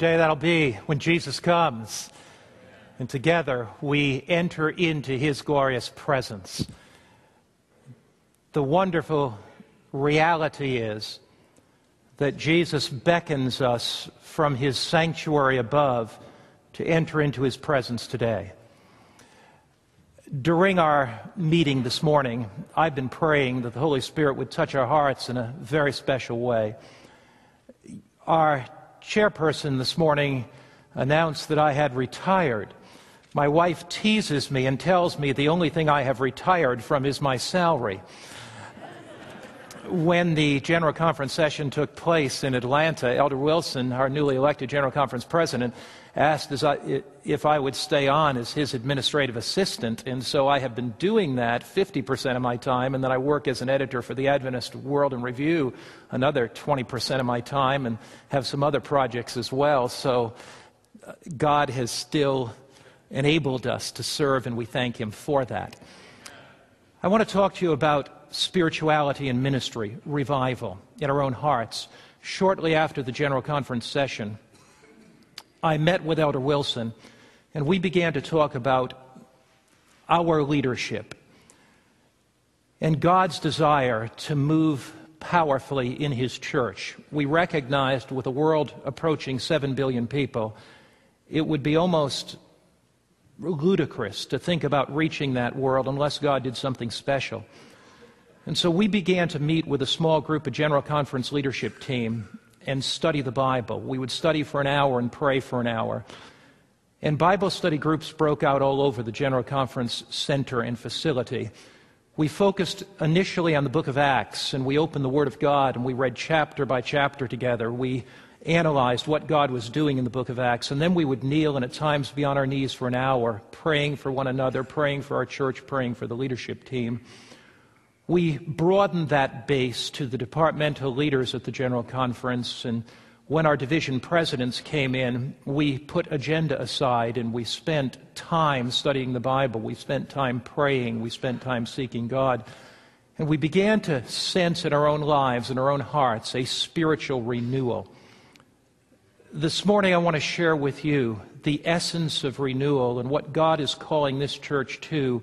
Day that'll be when Jesus comes, and together we enter into his glorious presence. The wonderful reality is that Jesus beckons us from his sanctuary above to enter into his presence today. During our meeting this morning, I've been praying that the Holy Spirit would touch our hearts in a very special way. Our chairperson this morning announced that I had retired. My wife teases me and tells me the only thing I have retired from is my salary. When the General Conference session took place in Atlanta, Elder Wilson, our newly elected General Conference president, asked if I would stay on as his administrative assistant, and so I have been doing that 50% of my time, and then I work as an editor for the Adventist World and Review another 20% of my time, and have some other projects as well. So uh, God has still enabled us to serve, and we thank Him for that. I want to talk to you about spirituality and ministry, revival in our own hearts. Shortly after the General Conference session, I met with Elder Wilson, and we began to talk about our leadership and God's desire to move powerfully in His church. We recognized with a world approaching 7 billion people, it would be almost ludicrous to think about reaching that world unless God did something special. And so we began to meet with a small group of General Conference leadership team and study the Bible. We would study for an hour and pray for an hour. And Bible study groups broke out all over the General Conference Center and facility. We focused initially on the book of Acts, and we opened the Word of God, and we read chapter by chapter together. We analyzed what God was doing in the book of Acts, and then we would kneel and at times be on our knees for an hour, praying for one another, praying for our church, praying for the leadership team. We broadened that base to the departmental leaders at the General Conference, and when our division presidents came in, we put agenda aside and we spent time studying the Bible. We spent time praying. We spent time seeking God. And we began to sense in our own lives, in our own hearts, a spiritual renewal. This morning, I want to share with you the essence of renewal and what God is calling this church to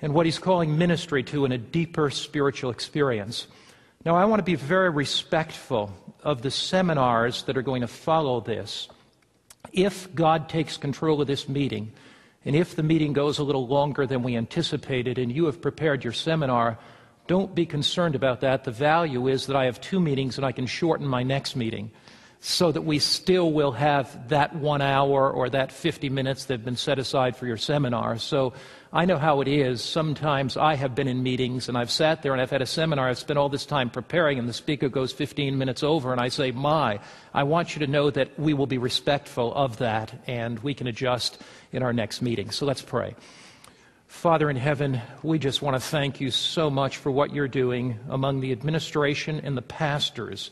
and what he's calling ministry to in a deeper spiritual experience. Now, I want to be very respectful of the seminars that are going to follow this. If God takes control of this meeting, and if the meeting goes a little longer than we anticipated, and you have prepared your seminar, don't be concerned about that. The value is that I have two meetings and I can shorten my next meeting so that we still will have that one hour or that 50 minutes that have been set aside for your seminar. So I know how it is. Sometimes I have been in meetings and I've sat there and I've had a seminar. I've spent all this time preparing and the speaker goes 15 minutes over and I say, My, I want you to know that we will be respectful of that and we can adjust in our next meeting. So let's pray. Father in heaven, we just want to thank you so much for what you're doing among the administration and the pastors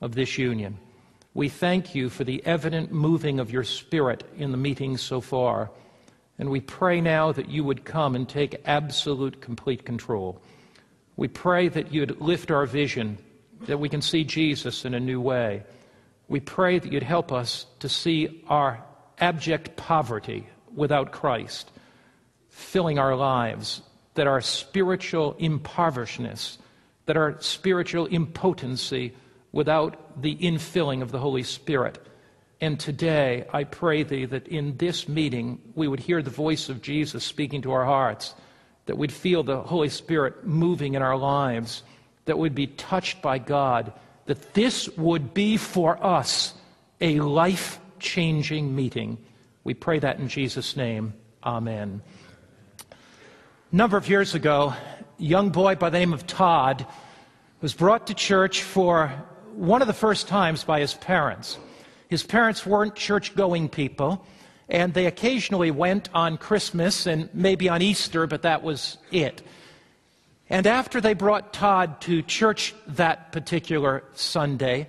of this union. We thank you for the evident moving of your Spirit in the meetings so far. And we pray now that you would come and take absolute, complete control. We pray that you'd lift our vision, that we can see Jesus in a new way. We pray that you'd help us to see our abject poverty without Christ filling our lives, that our spiritual impoverishedness, that our spiritual impotency without the infilling of the Holy Spirit and today, I pray thee that in this meeting we would hear the voice of Jesus speaking to our hearts, that we'd feel the Holy Spirit moving in our lives, that we'd be touched by God, that this would be for us a life changing meeting. We pray that in Jesus' name. Amen. A number of years ago, a young boy by the name of Todd was brought to church for one of the first times by his parents. His parents weren't church going people, and they occasionally went on Christmas and maybe on Easter, but that was it. And after they brought Todd to church that particular Sunday,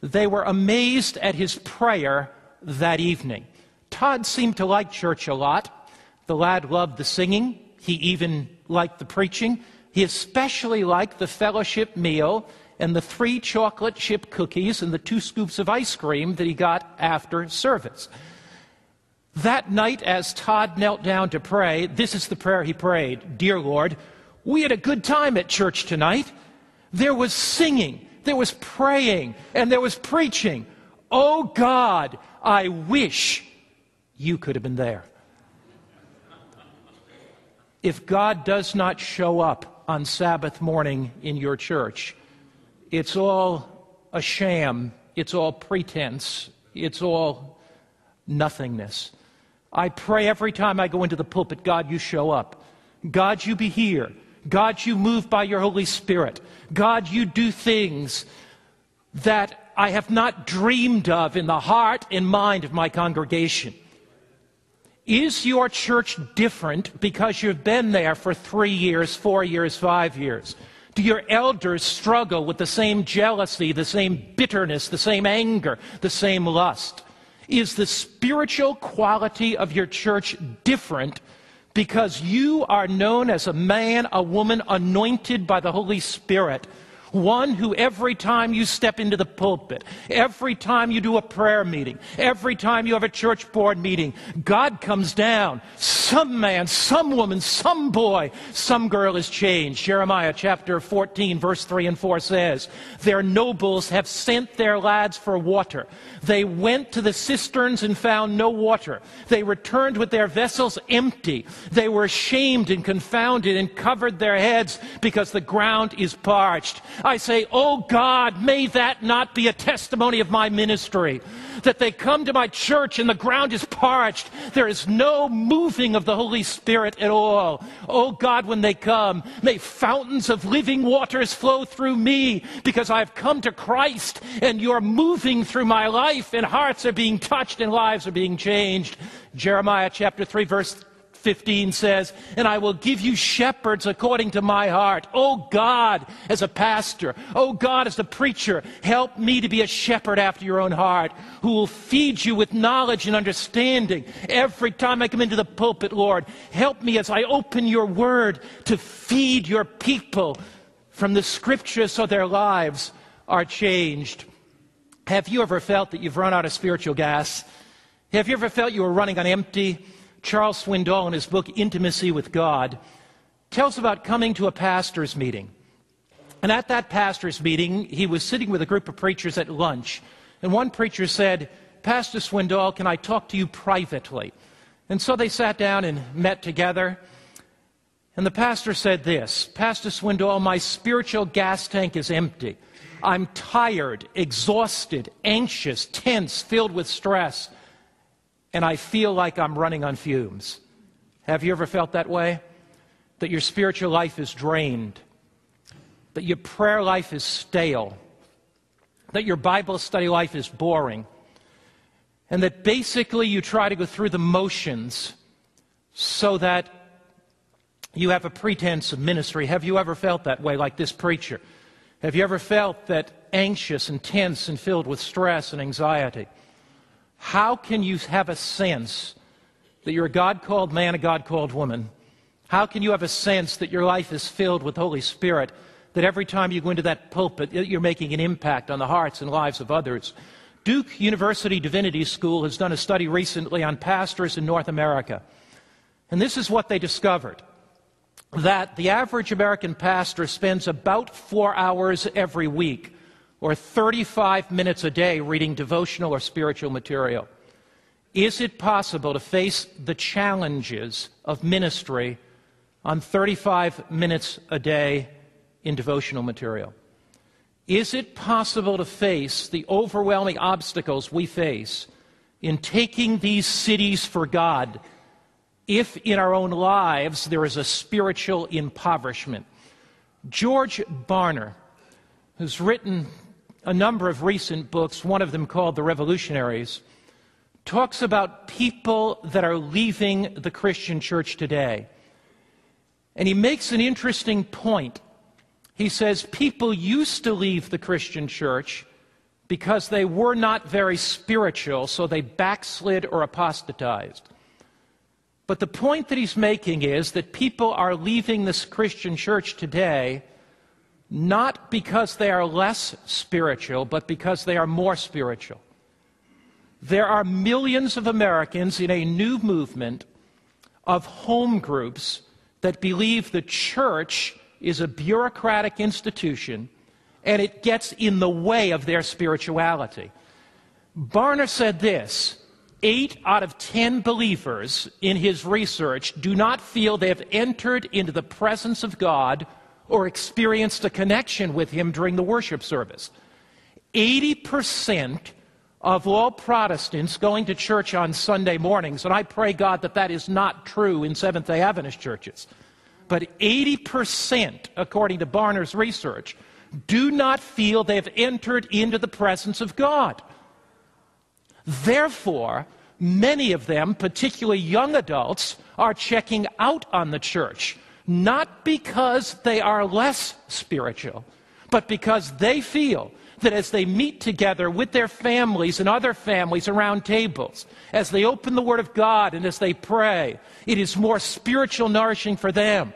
they were amazed at his prayer that evening. Todd seemed to like church a lot. The lad loved the singing. He even liked the preaching. He especially liked the fellowship meal and the three chocolate chip cookies and the two scoops of ice cream that he got after service. That night, as Todd knelt down to pray, this is the prayer he prayed Dear Lord, we had a good time at church tonight. There was singing, there was praying, and there was preaching. Oh God, I wish you could have been there. If God does not show up on Sabbath morning in your church, it's all a sham, it's all pretense, it's all nothingness. I pray every time I go into the pulpit, God, you show up. God, you be here. God, you move by your Holy Spirit. God, you do things that I have not dreamed of in the heart and mind of my congregation. Is your church different because you've been there for three years, four years, five years? Do your elders struggle with the same jealousy, the same bitterness, the same anger, the same lust? Is the spiritual quality of your church different because you are known as a man, a woman anointed by the Holy Spirit? One who every time you step into the pulpit, every time you do a prayer meeting, every time you have a church board meeting, God comes down. Some man, some woman, some boy, some girl is changed. Jeremiah chapter 14, verse 3 and 4 says, Their nobles have sent their lads for water. They went to the cisterns and found no water. They returned with their vessels empty. They were ashamed and confounded and covered their heads because the ground is parched. I say, Oh God, may that not be a testimony of my ministry. That they come to my church and the ground is parched. There is no moving of the Holy Spirit at all. Oh God, when they come, may fountains of living waters flow through me because I've come to Christ and you're moving through my life and hearts are being touched and lives are being changed. Jeremiah chapter 3, verse 15 says, And I will give you shepherds according to my heart. Oh God, as a pastor, oh God, as a preacher, help me to be a shepherd after your own heart who will feed you with knowledge and understanding every time I come into the pulpit, Lord. Help me as I open your word to feed your people from the scriptures so their lives are changed. Have you ever felt that you've run out of spiritual gas? Have you ever felt you were running on empty? Charles Swindoll, in his book Intimacy with God, tells about coming to a pastor's meeting. And at that pastor's meeting, he was sitting with a group of preachers at lunch. And one preacher said, Pastor Swindoll, can I talk to you privately? And so they sat down and met together. And the pastor said this Pastor Swindoll, my spiritual gas tank is empty. I'm tired, exhausted, anxious, tense, filled with stress and I feel like I'm running on fumes. Have you ever felt that way? That your spiritual life is drained, that your prayer life is stale, that your Bible study life is boring, and that basically you try to go through the motions so that you have a pretense of ministry. Have you ever felt that way, like this preacher? Have you ever felt that anxious and tense and filled with stress and anxiety? How can you have a sense that you're a God called man, a God called woman? How can you have a sense that your life is filled with Holy Spirit, that every time you go into that pulpit, you're making an impact on the hearts and lives of others? Duke University Divinity School has done a study recently on pastors in North America. And this is what they discovered that the average American pastor spends about four hours every week or 35 minutes a day reading devotional or spiritual material? Is it possible to face the challenges of ministry on 35 minutes a day in devotional material? Is it possible to face the overwhelming obstacles we face in taking these cities for God if in our own lives there is a spiritual impoverishment? George Barna, who's written a number of recent books, one of them called The Revolutionaries, talks about people that are leaving the Christian church today. And he makes an interesting point. He says people used to leave the Christian church because they were not very spiritual, so they backslid or apostatized. But the point that he's making is that people are leaving this Christian church today not because they are less spiritual, but because they are more spiritual. There are millions of Americans in a new movement of home groups that believe the church is a bureaucratic institution and it gets in the way of their spirituality. Barna said this eight out of ten believers in his research do not feel they have entered into the presence of God or experienced a connection with Him during the worship service. 80% of all Protestants going to church on Sunday mornings, and I pray God that that is not true in Seventh day Adventist churches, but 80%, according to Barna's research, do not feel they have entered into the presence of God. Therefore, many of them, particularly young adults, are checking out on the church, not because they are less spiritual, but because they feel that as they meet together with their families and other families around tables, as they open the Word of God and as they pray, it is more spiritual nourishing for them.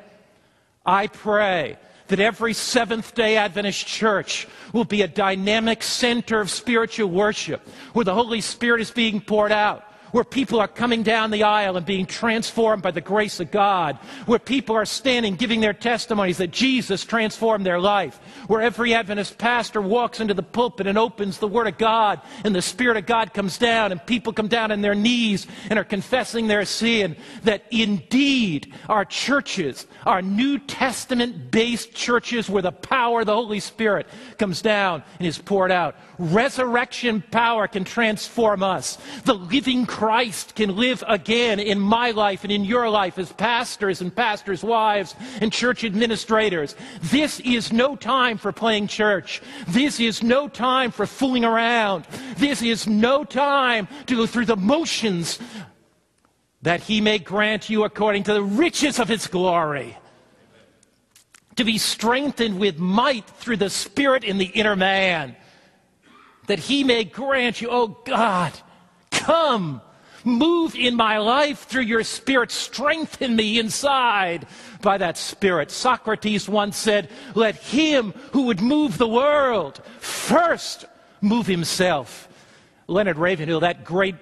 I pray that every Seventh day Adventist church will be a dynamic center of spiritual worship where the Holy Spirit is being poured out where people are coming down the aisle and being transformed by the grace of God, where people are standing giving their testimonies that Jesus transformed their life, where every Adventist pastor walks into the pulpit and opens the Word of God, and the Spirit of God comes down, and people come down on their knees and are confessing their sin, that indeed our churches, our New Testament based churches, where the power of the Holy Spirit comes down and is poured out, resurrection power can transform us. The living Christ can live again in my life and in your life as pastors and pastors' wives and church administrators. This is no time for playing church. This is no time for fooling around. This is no time to go through the motions that he may grant you according to the riches of his glory. To be strengthened with might through the Spirit in the inner man. That he may grant you, oh God, come Move in my life through your spirit. Strengthen me inside by that spirit. Socrates once said, Let him who would move the world first move himself. Leonard Ravenhill, that great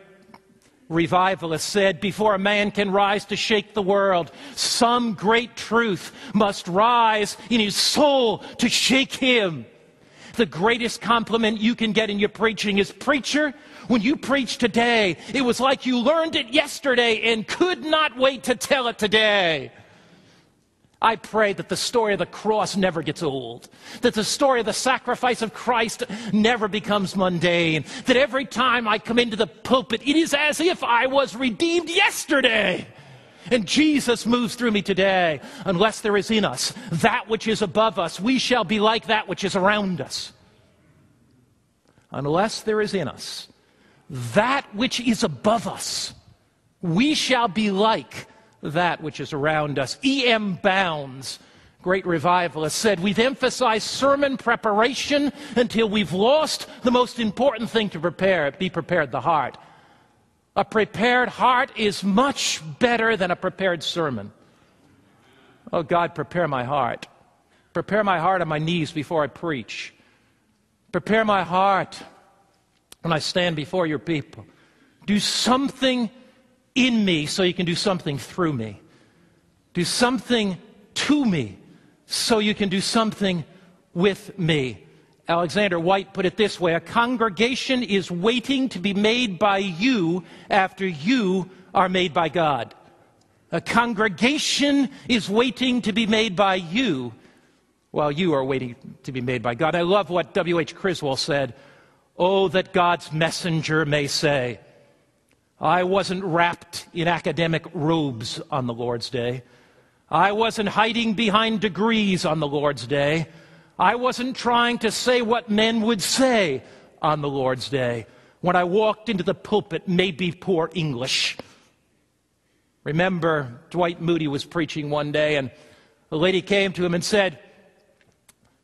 revivalist, said, Before a man can rise to shake the world, some great truth must rise in his soul to shake him. The greatest compliment you can get in your preaching is, Preacher, when you preach today, it was like you learned it yesterday and could not wait to tell it today. I pray that the story of the cross never gets old, that the story of the sacrifice of Christ never becomes mundane, that every time I come into the pulpit, it is as if I was redeemed yesterday. And Jesus moves through me today. Unless there is in us that which is above us, we shall be like that which is around us. Unless there is in us that which is above us. We shall be like that which is around us. E.M. Bounds, great revivalist, said, We've emphasized sermon preparation until we've lost the most important thing to prepare be prepared the heart. A prepared heart is much better than a prepared sermon. Oh, God, prepare my heart. Prepare my heart on my knees before I preach. Prepare my heart when I stand before your people. Do something in me so you can do something through me. Do something to me so you can do something with me. Alexander Whyte put it this way A congregation is waiting to be made by you after you are made by God. A congregation is waiting to be made by you while you are waiting to be made by God. I love what W.H. Criswell said Oh, that God's messenger may say, I wasn't wrapped in academic robes on the Lord's day. I wasn't hiding behind degrees on the Lord's day. I wasn't trying to say what men would say on the Lord's day. When I walked into the pulpit, maybe poor English. Remember, Dwight Moody was preaching one day, and a lady came to him and said,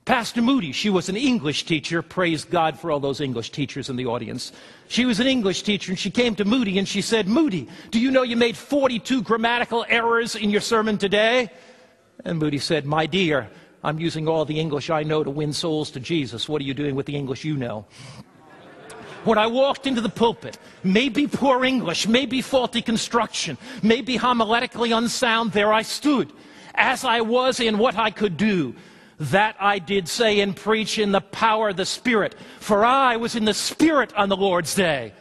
Pastor Moody, she was an English teacher. Praise God for all those English teachers in the audience. She was an English teacher and she came to Moody and she said, Moody, do you know you made 42 grammatical errors in your sermon today? And Moody said, My dear, I'm using all the English I know to win souls to Jesus. What are you doing with the English you know? When I walked into the pulpit, maybe poor English, maybe faulty construction, maybe homiletically unsound, there I stood, as I was in what I could do. That I did say and preach in the power of the Spirit, for I was in the Spirit on the Lord's day.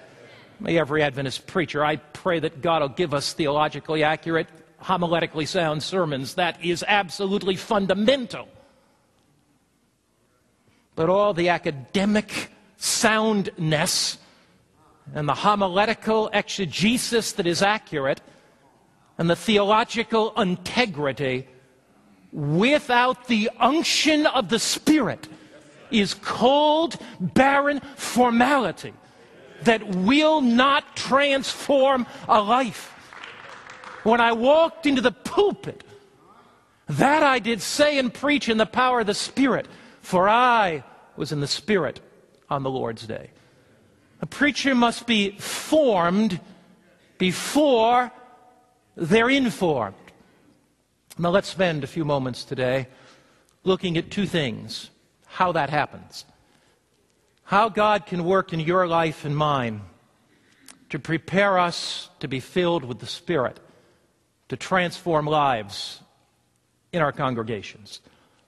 May every Adventist preacher, I pray that God will give us theologically accurate, homiletically sound sermons. That is absolutely fundamental. But all the academic soundness and the homiletical exegesis that is accurate and the theological integrity without the unction of the Spirit is cold, barren formality that will not transform a life. When I walked into the pulpit, that I did say and preach in the power of the Spirit, for I was in the Spirit on the Lord's day. A preacher must be formed before they're informed. Now let's spend a few moments today looking at two things how that happens how God can work in your life and mine to prepare us to be filled with the Spirit, to transform lives in our congregations.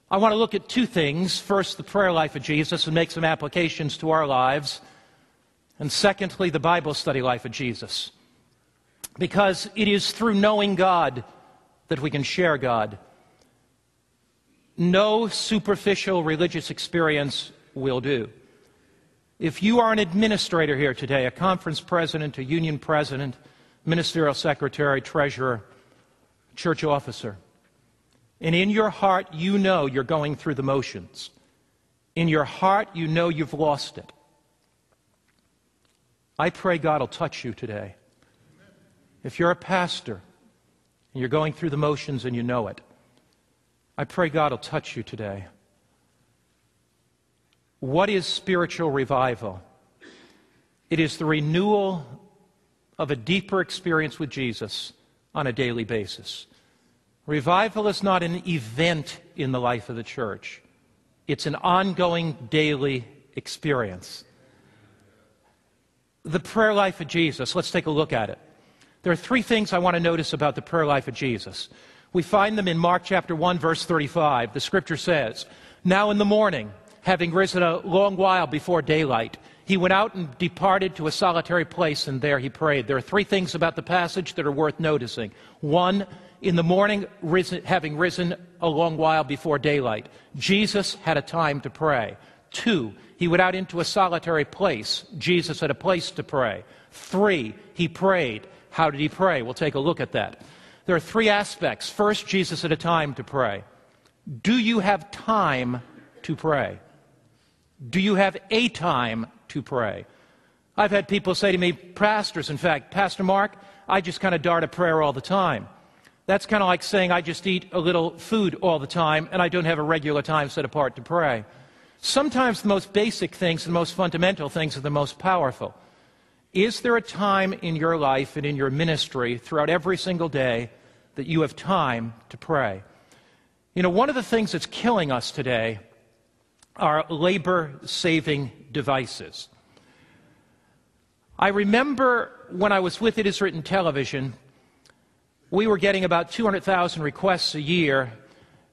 I want to look at two things. First, the prayer life of Jesus and make some applications to our lives. And secondly, the Bible study life of Jesus. Because it is through knowing God that we can share God. No superficial religious experience will do. If you are an administrator here today, a conference president, a union president, ministerial secretary, treasurer, church officer, and in your heart you know you're going through the motions, in your heart you know you've lost it, I pray God will touch you today. If you're a pastor and you're going through the motions and you know it, I pray God will touch you today. What is spiritual revival? It is the renewal of a deeper experience with Jesus on a daily basis. Revival is not an event in the life of the church, it's an ongoing daily experience. The prayer life of Jesus, let's take a look at it. There are three things I want to notice about the prayer life of Jesus. We find them in Mark chapter 1, verse 35. The scripture says, Now in the morning, having risen a long while before daylight, he went out and departed to a solitary place, and there he prayed. There are three things about the passage that are worth noticing. One, in the morning, risen, having risen a long while before daylight, Jesus had a time to pray. Two, he went out into a solitary place. Jesus had a place to pray. Three, he prayed. How did he pray? We'll take a look at that. There are three aspects. First, Jesus had a time to pray. Do you have time to pray? Do you have a time to pray? I've had people say to me, pastors, in fact, Pastor Mark, I just kind of dart a prayer all the time. That's kind of like saying I just eat a little food all the time and I don't have a regular time set apart to pray. Sometimes the most basic things, the most fundamental things are the most powerful. Is there a time in your life and in your ministry throughout every single day that you have time to pray? You know, one of the things that's killing us today are labor saving devices. I remember when I was with It Is Written Television, we were getting about 200,000 requests a year,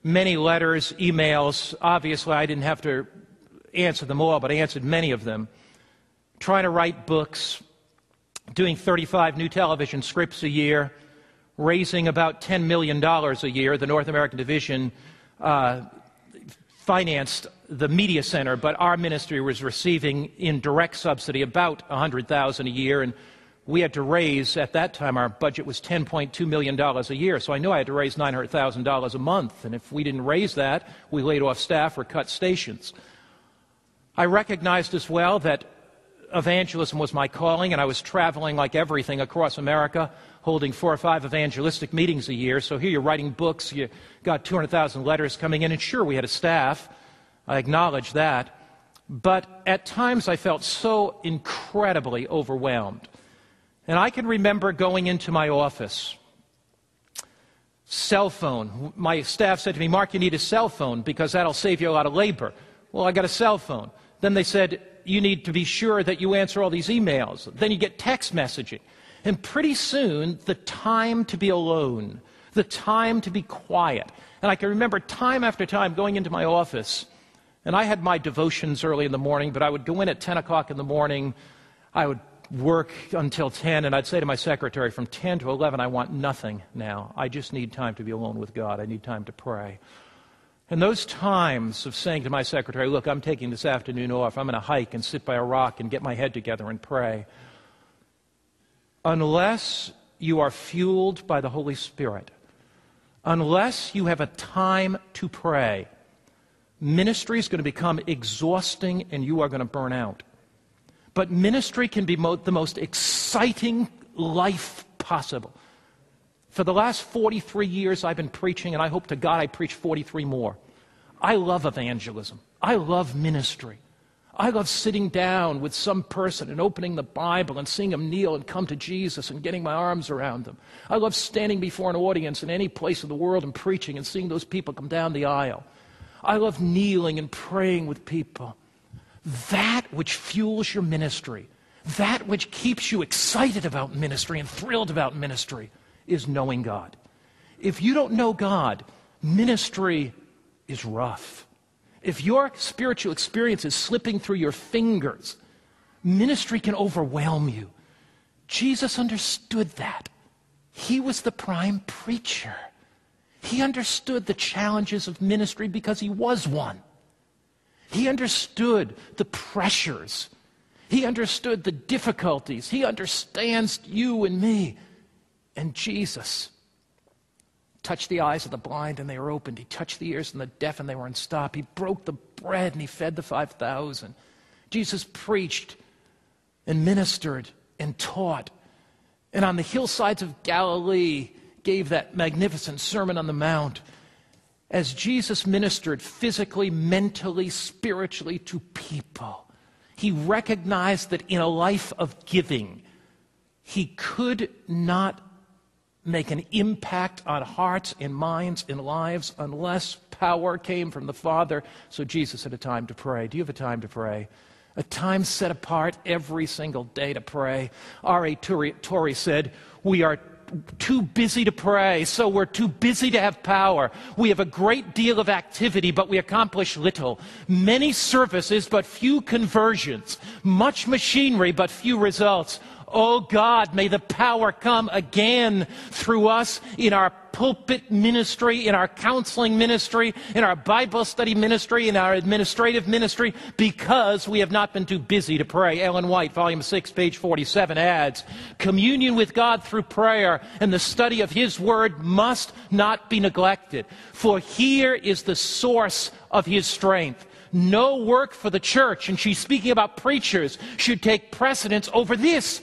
many letters, emails. Obviously, I didn't have to answer them all, but I answered many of them. Trying to write books, doing 35 new television scripts a year, raising about $10 million a year. The North American division uh, financed the media center, but our ministry was receiving in direct subsidy about 100,000 a year and we had to raise at that time our budget was 10.2 million dollars a year so i knew i had to raise $900000 a month and if we didn't raise that we laid off staff or cut stations i recognized as well that evangelism was my calling and i was traveling like everything across america holding four or five evangelistic meetings a year so here you're writing books you got 200000 letters coming in and sure we had a staff I acknowledge that. But at times I felt so incredibly overwhelmed. And I can remember going into my office Cell phone. My staff said to me, Mark, you need a cell phone because that'll save you a lot of labor. Well, I got a cell phone. Then they said, you need to be sure that you answer all these emails. Then you get text messaging. And pretty soon, the time to be alone, the time to be quiet. And I can remember time after time going into my office, and I had my devotions early in the morning, but I would go in at 10 o'clock in the morning. I would work until 10, and I'd say to my secretary, from 10 to 11, I want nothing now. I just need time to be alone with God. I need time to pray. And those times of saying to my secretary, Look, I'm taking this afternoon off. I'm going to hike and sit by a rock and get my head together and pray. Unless you are fueled by the Holy Spirit, unless you have a time to pray, ministry is going to become exhausting and you are going to burn out. But ministry can be mo- the most exciting life possible. For the last 43 years, I've been preaching, and I hope to God I preach 43 more. I love evangelism. I love ministry. I love sitting down with some person and opening the Bible and seeing them kneel and come to Jesus and getting my arms around them. I love standing before an audience in any place in the world and preaching and seeing those people come down the aisle. I love kneeling and praying with people that which fuels your ministry, that which keeps you excited about ministry and thrilled about ministry, is knowing God. If you don't know God, ministry is rough. If your spiritual experience is slipping through your fingers, ministry can overwhelm you. Jesus understood that. He was the prime preacher. He understood the challenges of ministry because he was one. He understood the pressures. He understood the difficulties. He understands you and me. And Jesus touched the eyes of the blind and they were opened. He touched the ears of the deaf and they were unstopped. He broke the bread and he fed the 5,000. Jesus preached and ministered and taught. And on the hillsides of Galilee, gave that magnificent Sermon on the Mount as Jesus ministered physically, mentally, spiritually to people, he recognized that in a life of giving, he could not make an impact on hearts and minds and lives unless power came from the Father. So Jesus had a time to pray. Do you have a time to pray? A time set apart every single day to pray. R.A. Torrey said, We are too busy to pray, so we're too busy to have power. We have a great deal of activity, but we accomplish little. Many services, but few conversions. Much machinery, but few results. Oh God, may the power come again through us in our pulpit ministry, in our counseling ministry, in our Bible study ministry, in our administrative ministry, because we have not been too busy to pray. Ellen White, volume 6, page 47 adds, communion with God through prayer and the study of His Word must not be neglected, for here is the source of His strength no work for the church, and she's speaking about preachers, should take precedence over this.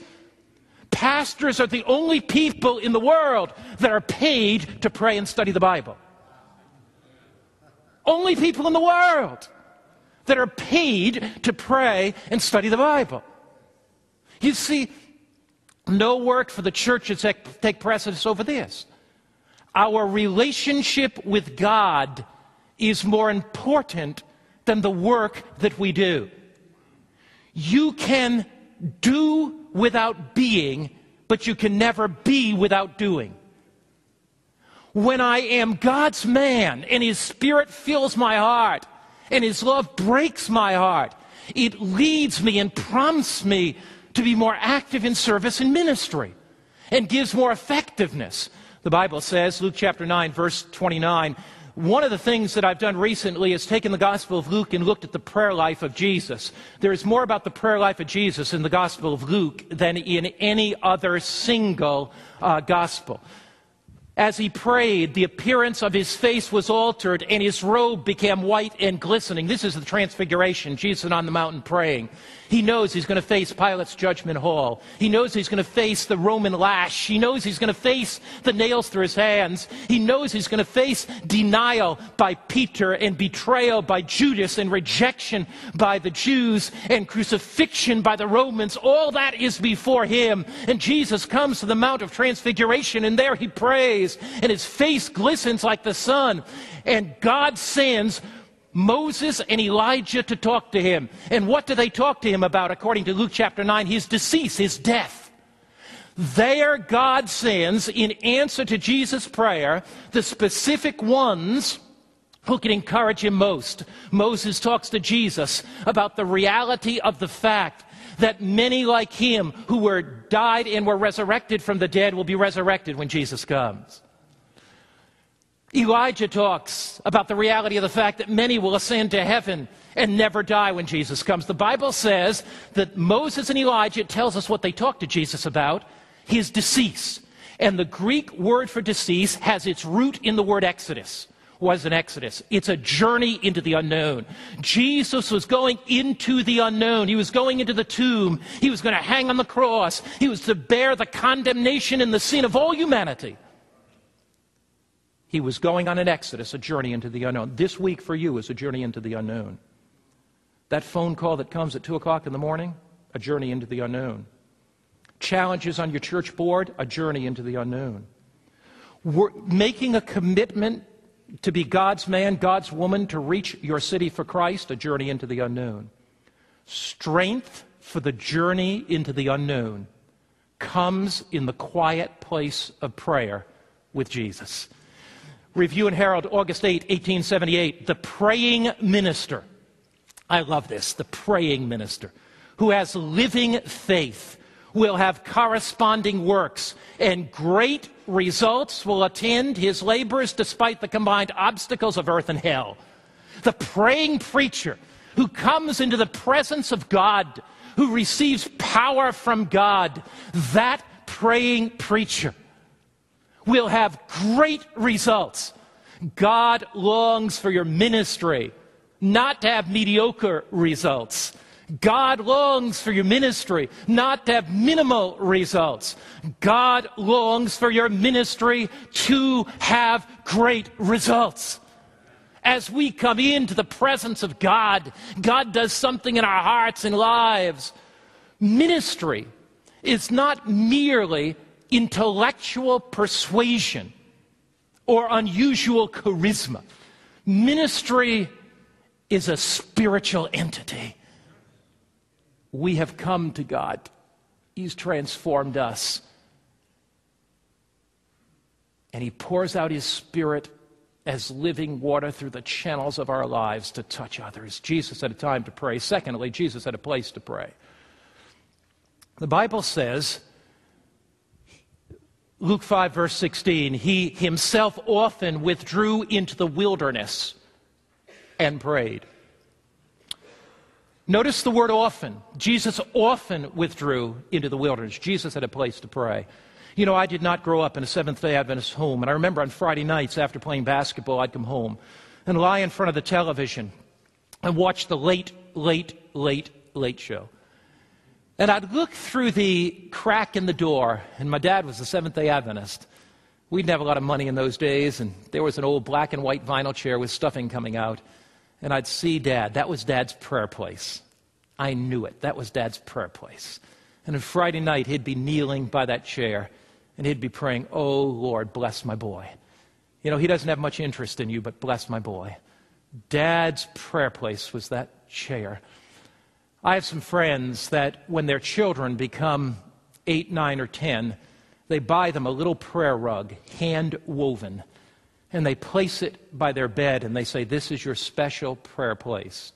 Pastors are the only people in the world that are paid to pray and study the Bible. Only people in the world that are paid to pray and study the Bible. You see, no work for the church should take precedence over this. Our relationship with God is more important than the work that we do. You can do without being, but you can never be without doing. When I am God's man and His Spirit fills my heart and His love breaks my heart, it leads me and prompts me to be more active in service and ministry and gives more effectiveness. The Bible says, Luke chapter 9, verse 29, one of the things that I've done recently is taken the Gospel of Luke and looked at the prayer life of Jesus. There is more about the prayer life of Jesus in the Gospel of Luke than in any other single uh, Gospel. As he prayed, the appearance of his face was altered and his robe became white and glistening. This is the transfiguration, Jesus on the mountain praying. He knows he's going to face Pilate's judgment hall. He knows he's going to face the Roman lash. He knows he's going to face the nails through his hands. He knows he's going to face denial by Peter and betrayal by Judas and rejection by the Jews and crucifixion by the Romans. All that is before him. And Jesus comes to the Mount of Transfiguration and there he prays face, and his face glistens like the sun. And God sends Moses and Elijah to talk to him. And what do they talk to him about according to Luke chapter 9? His decease, his death. There, God sends, in answer to Jesus' prayer, the specific ones who can encourage him most. Moses talks to Jesus about the reality of the fact that many like him who were died and were resurrected from the dead will be resurrected when Jesus comes. Elijah talks about the reality of the fact that many will ascend to heaven and never die when Jesus comes. The Bible says that Moses and Elijah tells us what they talked to Jesus about, his decease. And the Greek word for decease has its root in the word Exodus was an exodus. It's a journey into the unknown. Jesus was going into the unknown. He was going into the tomb. He was going to hang on the cross. He was to bear the condemnation and the sin of all humanity. He was going on an exodus, a journey into the unknown. This week for you is a journey into the unknown. That phone call that comes at 2 o'clock in the morning, a journey into the unknown. Challenges on your church board, a journey into the unknown. We're making a commitment to be God's man, God's woman, to reach your city for Christ, a journey into the unknown. Strength for the journey into the unknown comes in the quiet place of prayer with Jesus. Review and Herald, August 8, 1878. The praying minister. I love this. The praying minister who has living faith will have corresponding works, and great results will attend his labors despite the combined obstacles of earth and hell. The praying preacher who comes into the presence of God, who receives power from God, that praying preacher will have great results. God longs for your ministry, not to have mediocre results. God longs for your ministry not to have minimal results. God longs for your ministry to have great results. As we come into the presence of God, God does something in our hearts and lives. Ministry is not merely intellectual persuasion or unusual charisma. Ministry is a spiritual entity we have come to God. He's transformed us. And He pours out His Spirit as living water through the channels of our lives to touch others. Jesus had a time to pray. Secondly, Jesus had a place to pray. The Bible says, Luke 5, verse 16, He Himself often withdrew into the wilderness and prayed. Notice the word often. Jesus often withdrew into the wilderness. Jesus had a place to pray. You know, I did not grow up in a Seventh day Adventist home. And I remember on Friday nights after playing basketball, I'd come home and lie in front of the television and watch the late, late, late, late show. And I'd look through the crack in the door, and my dad was a Seventh day Adventist. We didn't have a lot of money in those days, and there was an old black and white vinyl chair with stuffing coming out and I'd see dad. That was dad's prayer place. I knew it. That was dad's prayer place. And on Friday night, he'd be kneeling by that chair and he'd be praying, Oh Lord, bless my boy. You know, he doesn't have much interest in you, but bless my boy. Dad's prayer place was that chair. I have some friends that when their children become eight, nine, or ten, they buy them a little prayer rug, hand woven and they place it by their bed and they say, This is your special prayer place.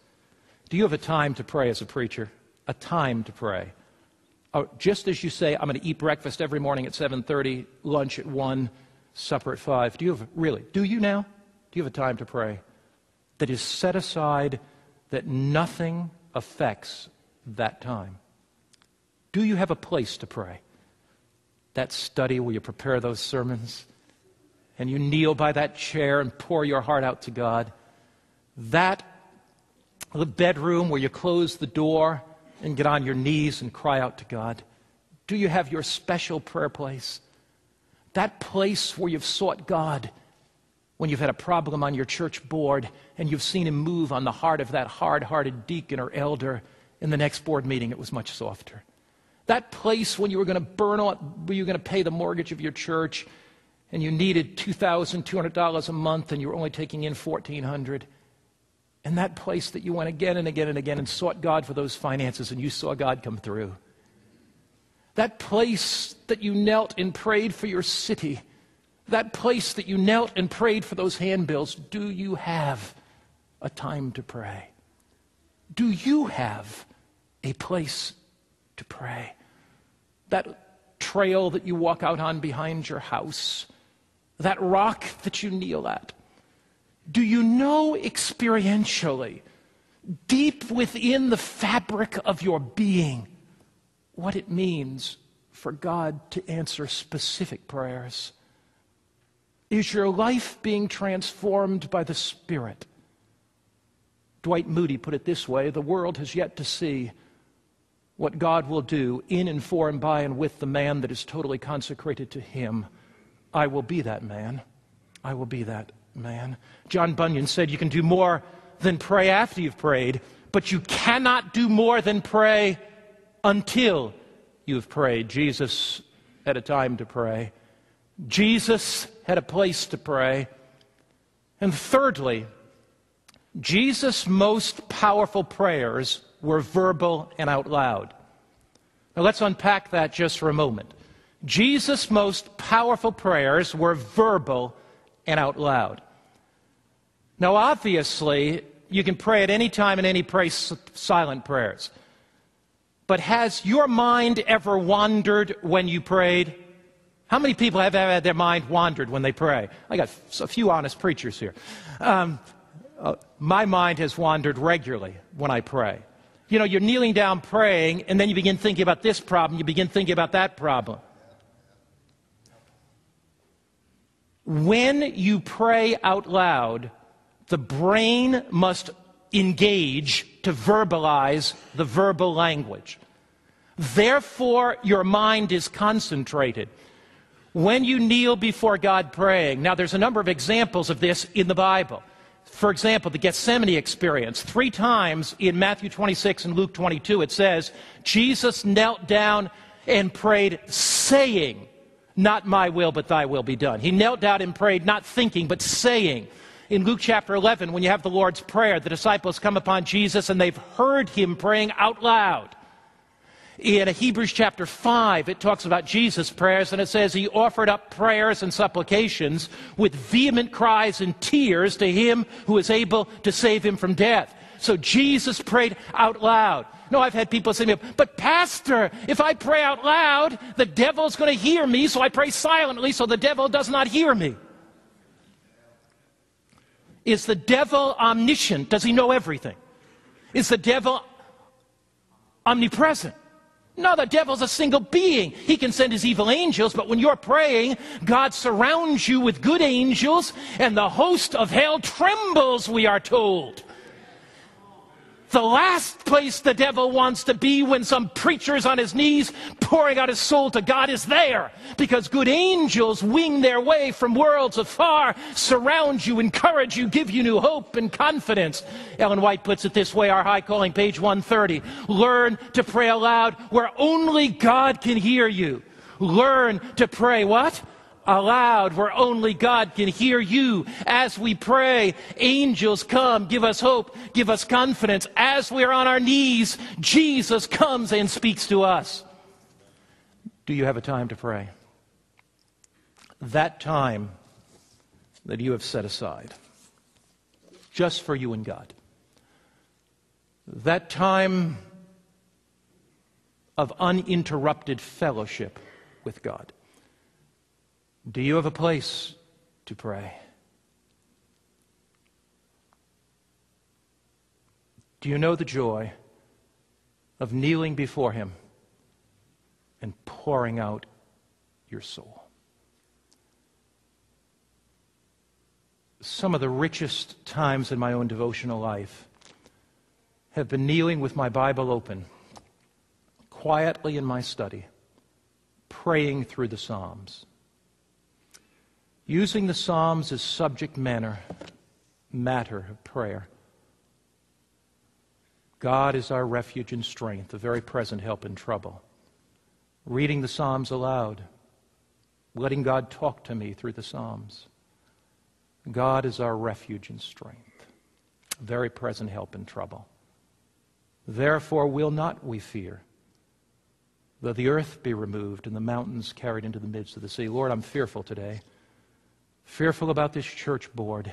Do you have a time to pray as a preacher? A time to pray. Oh, just as you say, I'm going to eat breakfast every morning at 7:30, lunch at 1, supper at 5. Do you have really? Do you now? Do you have a time to pray that is set aside that nothing affects that time? Do you have a place to pray? That study where you prepare those sermons? And you kneel by that chair and pour your heart out to God, that the bedroom where you close the door and get on your knees and cry out to God, do you have your special prayer place? That place where you've sought God when you've had a problem on your church board and you've seen Him move on the heart of that hard hearted deacon or elder. In the next board meeting, it was much softer. That place when you were going to burn out, were you going to pay the mortgage of your church and you needed $2,200 a month and you were only taking in 1400 and that place that you went again and again and again and sought God for those finances and you saw God come through. That place that you knelt and prayed for your city. That place that you knelt and prayed for those handbills. Do you have a time to pray? Do you have a place to pray? That trail that you walk out on behind your house, that rock that you kneel at. Do you know experientially, deep within the fabric of your being, what it means for God to answer specific prayers? Is your life being transformed by the Spirit? Dwight Moody put it this way the world has yet to see what God will do in and for and by and with the man that is totally consecrated to Him. I will be that man. I will be that man. John Bunyan said, You can do more than pray after you've prayed, but you cannot do more than pray until you've prayed. Jesus had a time to pray, Jesus had a place to pray. And thirdly, Jesus' most powerful prayers were verbal and out loud. Now let's unpack that just for a moment. Jesus' most powerful prayers were verbal and out loud. Now, obviously, you can pray at any time and any place silent prayers. But has your mind ever wandered when you prayed? How many people have ever had their mind wandered when they pray? I got a few honest preachers here. Um, uh, my mind has wandered regularly when I pray. You know, you're kneeling down praying, and then you begin thinking about this problem, you begin thinking about that problem. When you pray out loud, the brain must engage to verbalize the verbal language. Therefore, your mind is concentrated. When you kneel before God praying, now there's a number of examples of this in the Bible. For example, the Gethsemane experience. Three times in Matthew 26 and Luke 22, it says, Jesus knelt down and prayed, saying, not my will, but thy will be done. He knelt down and prayed, not thinking, but saying. In Luke chapter 11, when you have the Lord's Prayer, the disciples come upon Jesus and they've heard him praying out loud. In Hebrews chapter 5, it talks about Jesus' prayers, and it says he offered up prayers and supplications with vehement cries and tears to him who is able to save him from death. So Jesus prayed out loud. No, I've had people say to me, but Pastor, if I pray out loud, the devil's going to hear me, so I pray silently so the devil does not hear me. Is the devil omniscient? Does he know everything? Is the devil omnipresent? No, the devil's a single being. He can send his evil angels, but when you're praying, God surrounds you with good angels, and the host of hell trembles, we are told. The last place the devil wants to be when some preacher is on his knees pouring out his soul to God is there. Because good angels wing their way from worlds afar, surround you, encourage you, give you new hope and confidence. Ellen White puts it this way, our high calling, page 130. Learn to pray aloud where only God can hear you. Learn to pray what? Aloud where only God can hear you as we pray. Angels come, give us hope, give us confidence. As we are on our knees, Jesus comes and speaks to us. Do you have a time to pray? That time that you have set aside just for you and God. That time of uninterrupted fellowship with God. Do you have a place to pray? Do you know the joy of kneeling before Him and pouring out your soul? Some of the richest times in my own devotional life have been kneeling with my Bible open, quietly in my study, praying through the Psalms using the Psalms as subject matter, matter of prayer. God is our refuge and strength, a very present help in trouble. Reading the Psalms aloud, letting God talk to me through the Psalms. God is our refuge and strength, a very present help in trouble. Therefore will not we fear, though the earth be removed and the mountains carried into the midst of the sea. Lord, I'm fearful today. Fearful about this church board.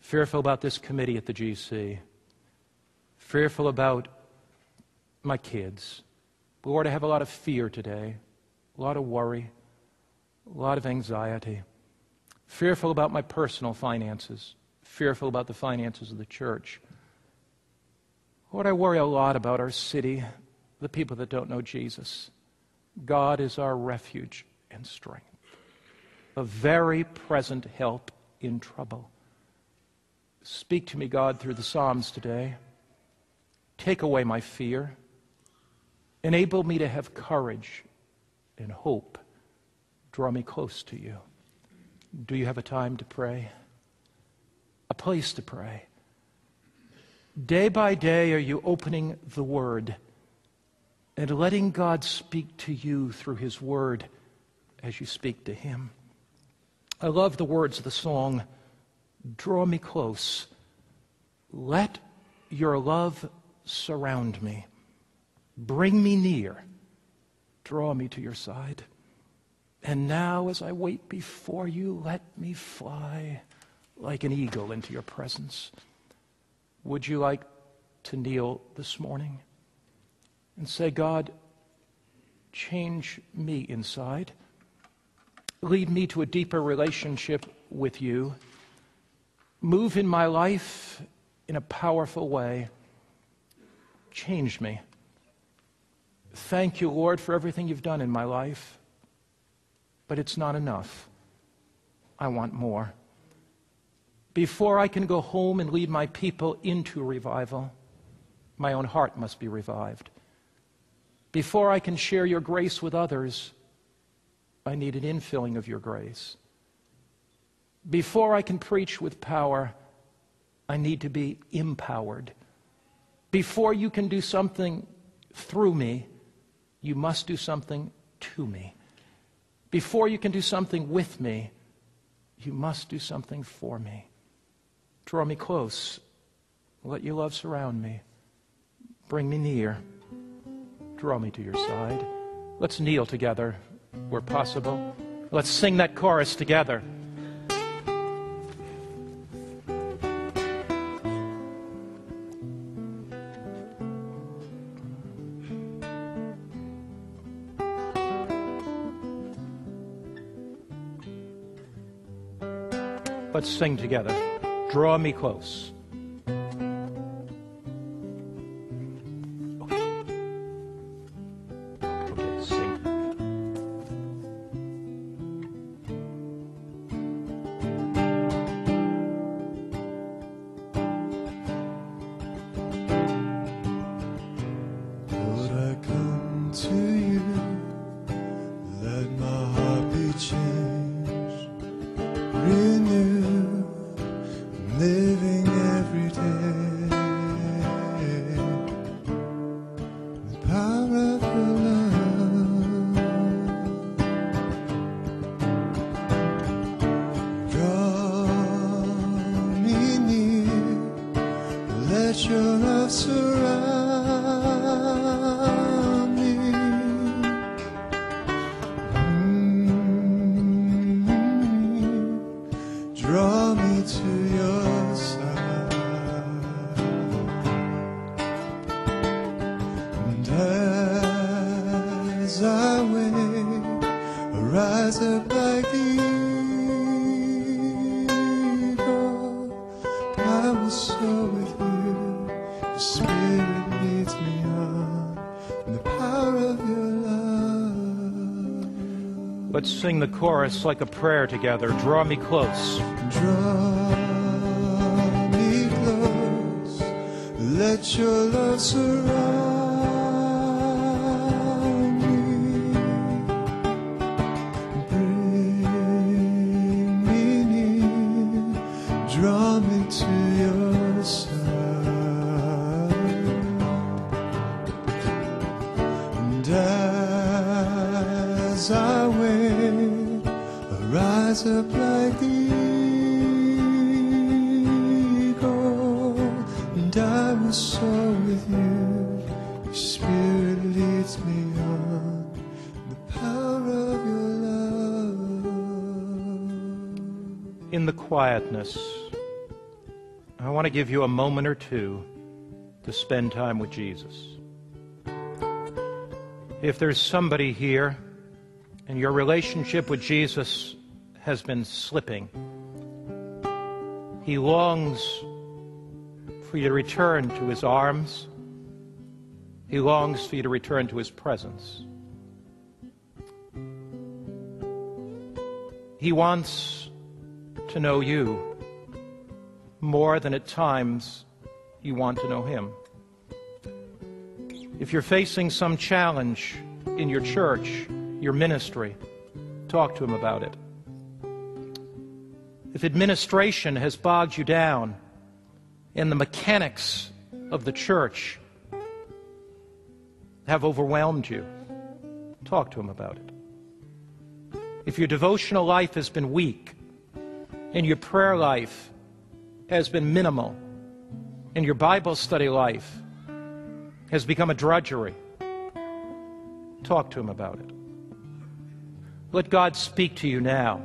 Fearful about this committee at the GC. Fearful about my kids. Lord, I have a lot of fear today, a lot of worry, a lot of anxiety. Fearful about my personal finances, fearful about the finances of the church. Lord, I worry a lot about our city, the people that don't know Jesus. God is our refuge and strength, a very present help in trouble. Speak to me, God, through the Psalms today. Take away my fear. Enable me to have courage and hope. Draw me close to you. Do you have a time to pray? A place to pray? Day by day, are you opening the Word and letting God speak to you through His Word as you speak to Him? I love the words of the song, Draw Me Close. Let your love surround me. Bring me near. Draw me to your side. And now, as I wait before you, let me fly like an eagle into your presence. Would you like to kneel this morning and say, God, change me inside? Lead me to a deeper relationship with you. Move in my life in a powerful way. Change me. Thank you, Lord, for everything you've done in my life. But it's not enough. I want more. Before I can go home and lead my people into revival, my own heart must be revived. Before I can share your grace with others, I need an infilling of your grace. Before I can preach with power, I need to be empowered. Before you can do something through me, you must do something to me. Before you can do something with me, you must do something for me. Draw me close. Let your love surround me. Bring me near. Draw me to your side. Let's kneel together where possible. Let's sing that chorus together. Let's sing together. Draw me close. Sing the chorus like a prayer together. Draw me close. Draw me close. Let your love surround quietness, I want to give you a moment or two to spend time with Jesus. If there's somebody here and your relationship with Jesus has been slipping, he longs for you to return to his arms. He longs for you to return to his presence. He wants to know you more than at times you want to know him. If you're facing some challenge in your church, your ministry, talk to him about it. If administration has bogged you down and the mechanics of the church have overwhelmed you, talk to him about it. If your devotional life has been weak and your prayer life has been minimal and your Bible study life has become a drudgery, talk to him about it. Let God speak to you now.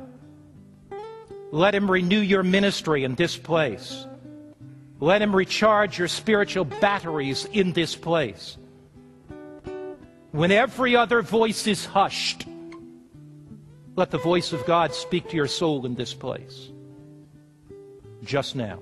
Let him renew your ministry in this place. Let him recharge your spiritual batteries in this place. When every other voice is hushed, let the voice of God speak to your soul in this place. Just now.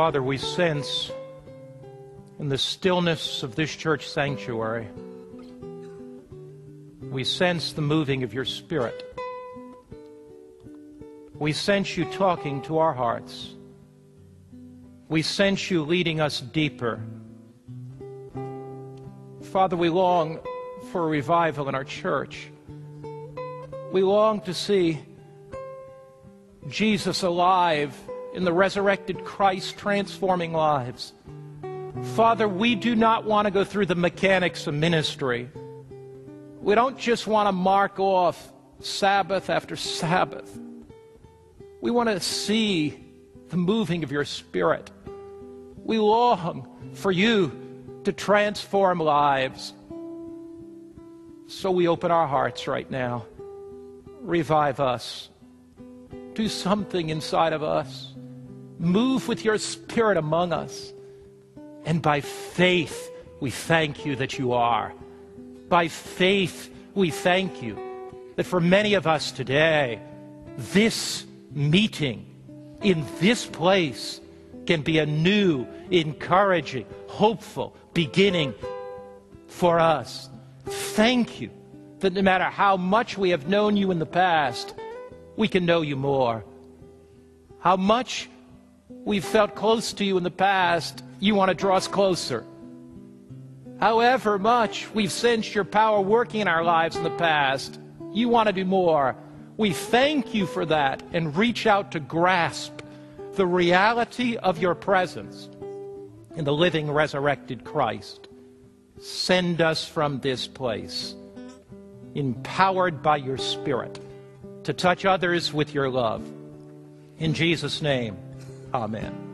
Father, we sense in the stillness of this church sanctuary, we sense the moving of your Spirit. We sense you talking to our hearts. We sense you leading us deeper. Father, we long for a revival in our church. We long to see Jesus alive in the resurrected Christ transforming lives. Father, we do not want to go through the mechanics of ministry. We don't just want to mark off Sabbath after Sabbath. We want to see the moving of your Spirit. We long for you to transform lives. So we open our hearts right now. Revive us. Do something inside of us. Move with your Spirit among us. And by faith, we thank you that you are. By faith, we thank you that for many of us today, this meeting in this place can be a new, encouraging, hopeful beginning for us. Thank you that no matter how much we have known you in the past, we can know you more. How much we've felt close to you in the past, you want to draw us closer. However much we've sensed your power working in our lives in the past, you want to do more. We thank you for that and reach out to grasp the reality of your presence in the living, resurrected Christ. Send us from this place, empowered by your Spirit, to touch others with your love. In Jesus' name, amen.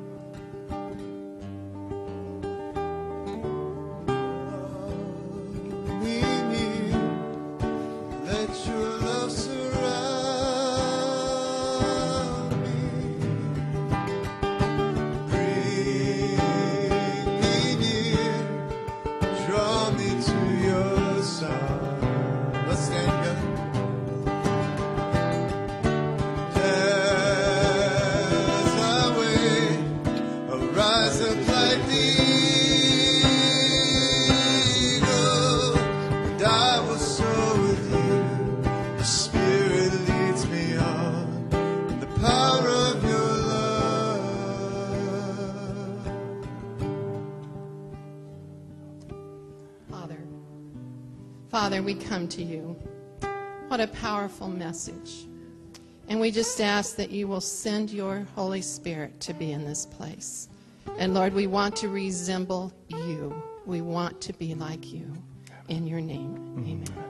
To you. What a powerful message. And we just ask that you will send your Holy Spirit to be in this place. And Lord, we want to resemble you. We want to be like you. In your name, mm-hmm. amen.